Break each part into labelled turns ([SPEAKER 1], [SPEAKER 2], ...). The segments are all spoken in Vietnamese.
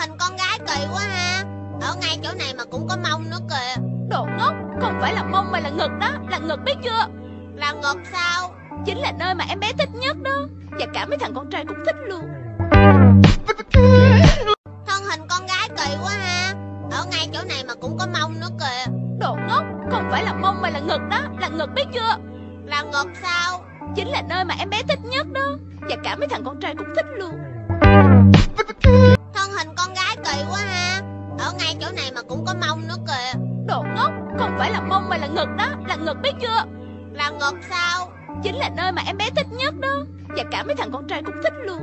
[SPEAKER 1] hình con gái kỳ quá ha. Ở ngay chỗ này mà cũng có mông nữa kìa.
[SPEAKER 2] Đồ ngốc, không phải là mông mà là ngực đó, là ngực biết chưa?
[SPEAKER 1] Là ngực sao?
[SPEAKER 2] Chính là nơi mà em bé thích nhất đó. Và cả mấy thằng con trai cũng thích luôn.
[SPEAKER 1] Thân hình con gái kỳ quá ha. Ở ngay chỗ này mà cũng có mông nữa kìa.
[SPEAKER 2] Đồ ngốc, không phải là mông mà là ngực đó, là ngực biết chưa?
[SPEAKER 1] Là ngực sao?
[SPEAKER 2] Chính là nơi mà em bé thích nhất đó. Và cả mấy thằng con trai cũng thích luôn
[SPEAKER 1] hình con gái kỳ quá ha. Ở ngay chỗ này mà cũng có mông nữa kìa.
[SPEAKER 2] Đồ ngốc, không phải là mông mà là ngực đó, là ngực biết chưa?
[SPEAKER 1] Là ngực sao?
[SPEAKER 2] Chính là nơi mà em bé thích nhất đó. Và cả mấy thằng con trai cũng thích luôn.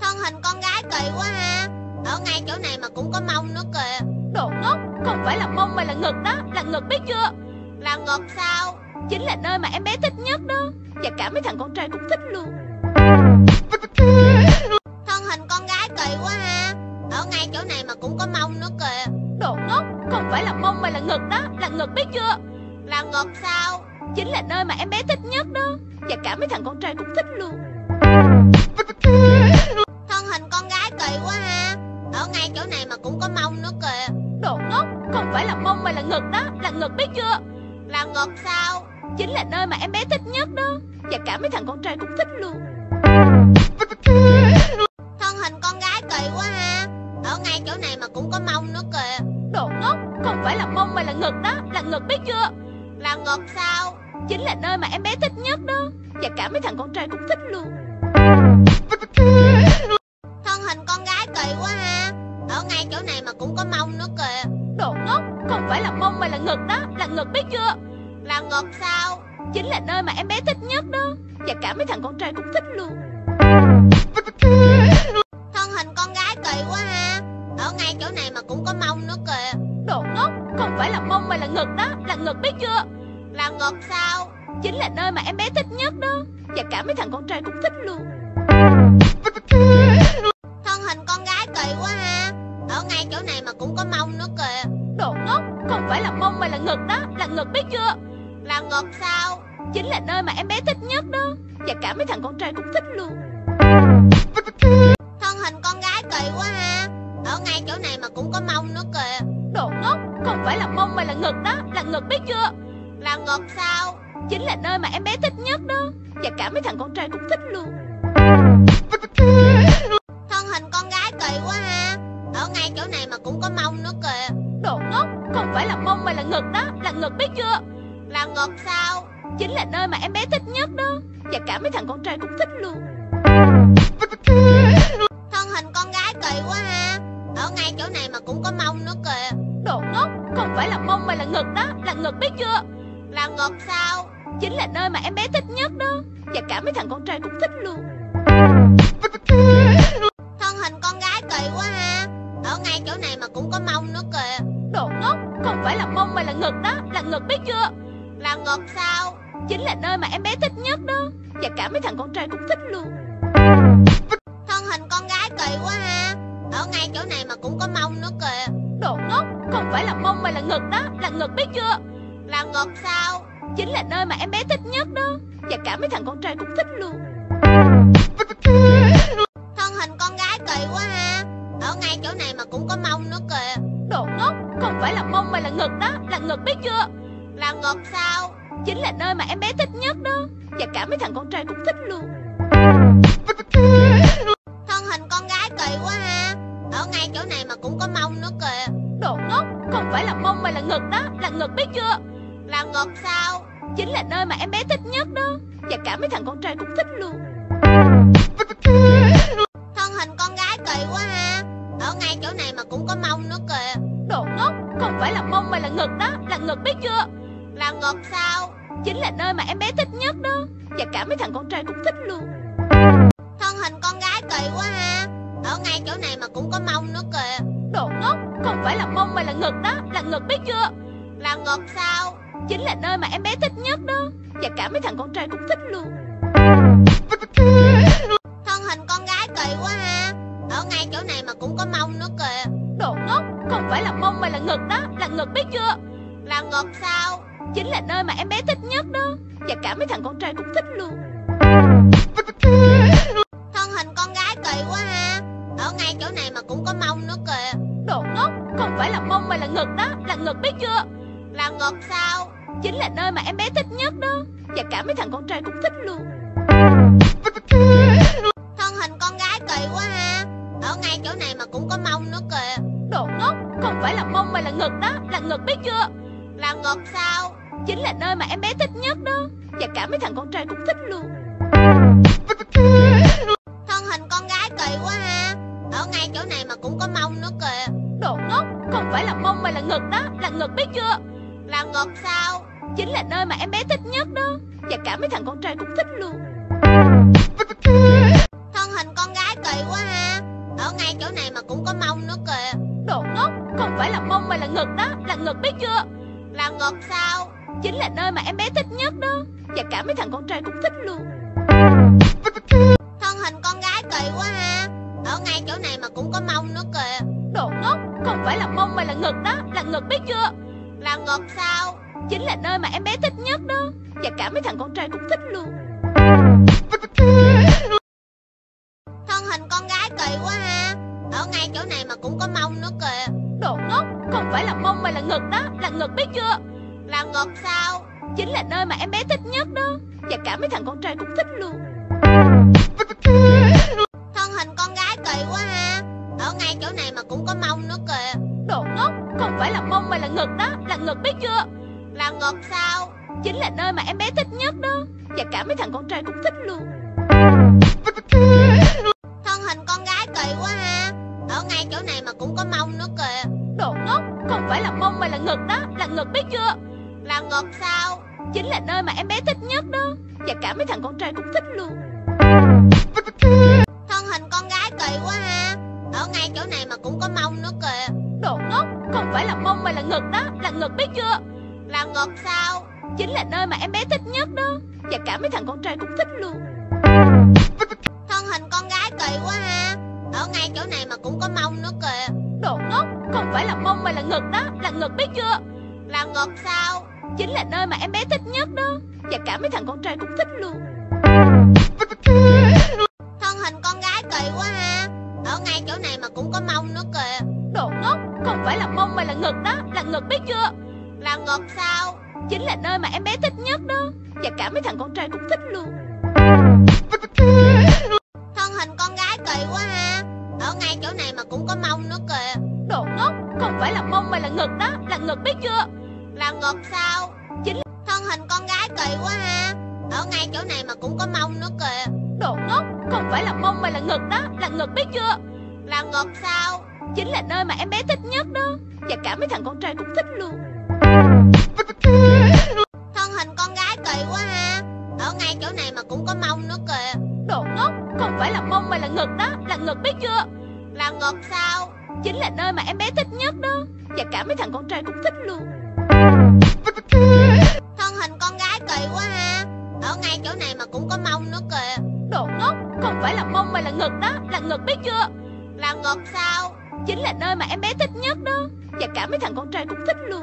[SPEAKER 1] Thân hình con gái kỳ quá ha. Ở ngay chỗ này mà cũng có mông nữa kìa.
[SPEAKER 2] Đồ ngốc, không phải là mông mà là ngực đó, là ngực biết chưa?
[SPEAKER 1] Là ngực sao?
[SPEAKER 2] Chính là nơi mà em bé thích nhất đó. Và cả mấy thằng con trai cũng thích luôn
[SPEAKER 1] Ở ngay chỗ này mà cũng có mông nữa kìa.
[SPEAKER 2] Đồ ngốc, không phải là mông mà là ngực đó, là ngực biết chưa?
[SPEAKER 1] Là ngực sao?
[SPEAKER 2] Chính là nơi mà em bé thích nhất đó. Và cả mấy thằng con trai cũng thích luôn.
[SPEAKER 1] Thân hình con gái kỳ quá ha. Ở ngay chỗ này mà cũng có mông nữa kìa.
[SPEAKER 2] Đồ ngốc, không phải là mông mà là ngực đó, là ngực biết chưa?
[SPEAKER 1] Là ngực sao?
[SPEAKER 2] Chính là nơi mà em bé thích nhất đó. Và cả mấy thằng con trai cũng thích luôn.
[SPEAKER 1] Thân hình con gái kỳ quá ha Ở ngay chỗ này mà cũng có mông nữa kìa.
[SPEAKER 2] Đồ ngốc, không phải là mông mà là ngực đó, là ngực biết chưa?
[SPEAKER 1] Là ngực sao?
[SPEAKER 2] Chính là nơi mà em bé thích nhất đó. Và cả mấy thằng con trai cũng thích luôn.
[SPEAKER 1] Thân hình con gái kỳ quá ha. Ở ngay chỗ này mà cũng có mông nữa kìa.
[SPEAKER 2] Đồ ngốc, không phải là mông mà là ngực đó, là ngực biết chưa?
[SPEAKER 1] Là ngực sao?
[SPEAKER 2] Chính là nơi mà em bé thích nhất đó. Và cả mấy thằng con trai cũng thích luôn.
[SPEAKER 1] Thân hình con gái kỳ quá ha Ở ngay chỗ này mà cũng có mông nữa kìa.
[SPEAKER 2] Đồ ngốc, không phải là mông mà là ngực đó, là ngực biết chưa?
[SPEAKER 1] Là ngực sao?
[SPEAKER 2] Chính là nơi mà em bé thích nhất đó. Và cả mấy thằng con trai cũng thích luôn.
[SPEAKER 1] Thân hình con gái kỳ quá ha. Ở ngay chỗ này mà cũng có mông nữa kìa.
[SPEAKER 2] Đồ ngốc, không phải là mông mà là ngực đó, là ngực biết chưa?
[SPEAKER 1] Là ngực sao?
[SPEAKER 2] Chính là nơi mà em bé thích nhất đó. Và cả mấy thằng con trai cũng thích luôn
[SPEAKER 1] Chỗ này mà cũng có mông nữa kìa.
[SPEAKER 2] Đồ ngốc, không phải là mông mà là ngực đó, là ngực biết chưa?
[SPEAKER 1] Là ngực sao?
[SPEAKER 2] Chính là nơi mà em bé thích nhất đó. Và cả mấy thằng con trai cũng thích luôn.
[SPEAKER 1] Thân hình con gái kỳ quá ha. Ở ngay chỗ này mà cũng có mông nữa kìa.
[SPEAKER 2] Đồ ngốc, không phải là mông mà là ngực đó, là ngực biết chưa?
[SPEAKER 1] Là ngực sao?
[SPEAKER 2] Chính là nơi mà em bé thích nhất đó. Và cả mấy thằng con trai cũng thích luôn ngực đó, là ngực biết chưa?
[SPEAKER 1] Là ngực sao?
[SPEAKER 2] Chính là nơi mà em bé thích nhất đó. Và cả mấy thằng con trai cũng thích luôn.
[SPEAKER 1] Thân hình con gái kỳ quá ha. Ở ngay chỗ này mà cũng có mông nữa kìa.
[SPEAKER 2] Đồ ngốc, không phải là mông mà là ngực đó, là ngực biết chưa?
[SPEAKER 1] Là ngực sao?
[SPEAKER 2] Chính là nơi mà em bé thích nhất đó. Và cả mấy thằng con trai cũng thích luôn.
[SPEAKER 1] Thân hình con gái kỳ quá ha. Ở ngay chỗ này mà cũng có mông nữa kìa
[SPEAKER 2] Đồ ngốc, không phải là mông mà là ngực đó, là ngực biết chưa?
[SPEAKER 1] Là ngực sao?
[SPEAKER 2] Chính là nơi mà em bé thích nhất đó. Và cả mấy thằng con trai cũng thích luôn.
[SPEAKER 1] Thân hình con gái kỳ quá ha. Ở ngay chỗ này mà cũng có mông nữa kìa.
[SPEAKER 2] Đồ ngốc, không phải là mông mà là ngực đó, là ngực biết chưa?
[SPEAKER 1] Là ngực sao?
[SPEAKER 2] Chính là nơi mà em bé thích nhất đó. Và cả mấy thằng con trai cũng thích luôn.
[SPEAKER 1] Thân hình con gái kỳ quá ha ở ngay chỗ này mà cũng có mông nữa kìa.
[SPEAKER 2] Đồ ngốc, không phải là mông mà là ngực đó, là ngực biết chưa?
[SPEAKER 1] Là ngực sao?
[SPEAKER 2] Chính là nơi mà em bé thích nhất đó. Và cả mấy thằng con trai cũng thích luôn.
[SPEAKER 1] Thân hình con gái kỳ quá ha. Ở ngay chỗ này mà cũng có mông nữa kìa.
[SPEAKER 2] Đồ ngốc, không phải là mông mà là ngực đó, là ngực biết chưa?
[SPEAKER 1] Là ngực sao?
[SPEAKER 2] Chính là nơi mà em bé thích nhất đó. Và cả mấy thằng con trai cũng thích luôn.
[SPEAKER 1] Thân hình con gái kỳ quá ha. Ở ngay chỗ này mà cũng có mông nữa kìa.
[SPEAKER 2] Đồ ngốc, không phải là mông mà là ngực đó, là ngực biết chưa?
[SPEAKER 1] Là ngực sao?
[SPEAKER 2] Chính là nơi mà em bé thích nhất đó. Và cả mấy thằng con trai cũng thích luôn.
[SPEAKER 1] Thân hình con gái kỳ quá ha. Ở ngay chỗ này mà cũng có mông nữa kìa.
[SPEAKER 2] Đồ ngốc, không phải là mông mà là ngực đó, là ngực biết chưa?
[SPEAKER 1] Là ngực sao?
[SPEAKER 2] Chính là nơi mà em bé thích nhất đó. Và cả mấy thằng con trai cũng thích luôn.
[SPEAKER 1] Thân hình con gái kỳ quá ha Ở ngay chỗ này mà cũng có mông nữa kìa.
[SPEAKER 2] Đồ ngốc Không phải là mông mà là ngực đó. Là ngực biết chưa?
[SPEAKER 1] Là ngực sao?
[SPEAKER 2] Chính là nơi mà em bé thích nhất đó. Và cả mấy thằng con trai cũng thích luôn.
[SPEAKER 1] Thân hình con gái kỳ quá ha. Ở ngay chỗ này mà cũng có mông nữa kìa.
[SPEAKER 2] Đồ ngốc Không phải là mông mà là ngực đó. Là ngực biết chưa?
[SPEAKER 1] Là ngực sao?
[SPEAKER 2] Chính là nơi mà em bé thích nhất đó. Và cả mấy thằng con trai cũng thích
[SPEAKER 1] Ngực sao?
[SPEAKER 2] Chính là nơi mà em bé thích nhất đó. Và cả mấy thằng con trai cũng thích luôn.
[SPEAKER 1] Thân hình con gái kỳ quá ha. Ở ngay chỗ này mà cũng có mông nữa kìa.
[SPEAKER 2] Đồ ngốc Không phải là mông mà là ngực đó. Là ngực biết chưa?
[SPEAKER 1] Là ngực sao?
[SPEAKER 2] Chính là nơi mà em bé thích nhất đó. Và cả mấy thằng con trai cũng thích luôn.
[SPEAKER 1] Thân hình con gái kỳ quá ha. Ở ngay chỗ này mà cũng có mông nữa kìa.
[SPEAKER 2] Đồ ngốc Không phải là mông mà là ngực đó. Là ngực biết chưa
[SPEAKER 1] Là ngực sao?
[SPEAKER 2] Chính là nơi mà em bé thích nhất đó. Và cả mấy thằng con trai cũng thích luôn.
[SPEAKER 1] Thân hình con gái kỳ quá ha. Ở ngay chỗ này mà cũng có mông nữa kìa.
[SPEAKER 2] Đồ ngốc Không phải là mông mà là ngực đó. Là ngực biết chưa?
[SPEAKER 1] Là ngực sao?
[SPEAKER 2] Chính là nơi mà em bé thích nhất đó. Và cả mấy thằng con trai cũng thích luôn.
[SPEAKER 1] Thân hình con gái kỳ quá ha. Ở ngay chỗ này mà cũng có mông nữa kìa
[SPEAKER 2] Đồ ngốc Không phải là mông mà là ngực đó. Là ngực biết chưa?
[SPEAKER 1] Là ngực sao?
[SPEAKER 2] Chính là nơi mà em bé thích nhất đó. Và cả mấy thằng con trai cũng thích luôn.
[SPEAKER 1] Thân hình con gái kỳ quá ha. Ở ngay chỗ này mà cũng có mông nữa kìa.
[SPEAKER 2] Đồ ngốc Không phải là mông mà là ngực đó. Là ngực biết chưa?
[SPEAKER 1] Là ngực sao?
[SPEAKER 2] Chính là nơi mà em bé thích nhất đó. Và cả mấy thằng con trai cũng thích luôn.
[SPEAKER 1] Thân hình con gái kỳ quá ha. Ở ngay chỗ này mà cũng có mông nữa kìa
[SPEAKER 2] Đồ ngốc Không phải là mông mà là ngực đó. Là ngực biết chưa?
[SPEAKER 1] Là ngực sao?
[SPEAKER 2] Chính là nơi mà em bé thích nhất đó. Và cả mấy thằng con trai cũng thích luôn.
[SPEAKER 1] Thân hình con gái kỳ quá ha. Ở ngay chỗ này mà cũng có mông nữa kìa.
[SPEAKER 2] Đồ ngốc Không phải là mông mà là ngực đó. Là ngực biết chưa?
[SPEAKER 1] Là ngực sao?
[SPEAKER 2] Chính là nơi mà em bé thích nhất đó. Và cả mấy thằng con trai cũng thích luôn.
[SPEAKER 1] Thân hình con gái kỳ quá ha. Ở ngay chỗ này mà cũng có mông nữa kìa
[SPEAKER 2] Đồ ngốc. Không phải là mông mà là ngực đó. Là ngực biết chưa?
[SPEAKER 1] Là ngực sao?
[SPEAKER 2] Chính là nơi mà em bé thích nhất đó. Và cả mấy thằng con trai cũng thích luôn.
[SPEAKER 1] Thân hình con gái kỳ quá ha. Ở ngay chỗ này mà cũng có mông nữa kìa.
[SPEAKER 2] Đồ ngốc. Không phải là mông mà là ngực đó. Là ngực biết chưa?
[SPEAKER 1] Là ngực sao?
[SPEAKER 2] Chính
[SPEAKER 1] Thân hình con gái kỳ quá ha. Ở ngay chỗ này mà cũng có mông nữa kìa.
[SPEAKER 2] Đồ ngốc. Không phải là mông mà là ngực đó. Là ngực biết chưa?
[SPEAKER 1] Là ngực sao
[SPEAKER 2] Chính là nơi mà em bé thích nhất đó. Và cả mấy thằng con trai cũng thích luôn.
[SPEAKER 1] Thân hình con gái kỳ quá ha. Ở ngay chỗ này mà cũng có mông nữa kìa.
[SPEAKER 2] Đồ ngốc Không phải là mông mà là ngực đó. Là ngực biết chưa?
[SPEAKER 1] Là ngực sao?
[SPEAKER 2] Chính là nơi mà em bé thích nhất đó. Và cả mấy thằng con trai cũng thích luôn.
[SPEAKER 1] Thân hình con gái kỳ quá ha. Ở ngay chỗ này mà cũng có mông nữa kìa.
[SPEAKER 2] Đồ ngốc Không phải là mông mà là ngực đó. Là ngực biết chưa?
[SPEAKER 1] Là ngực sao
[SPEAKER 2] Chính là nơi mà em bé thích nhất đó. Và cả mấy thằng con trai cũng thích luôn.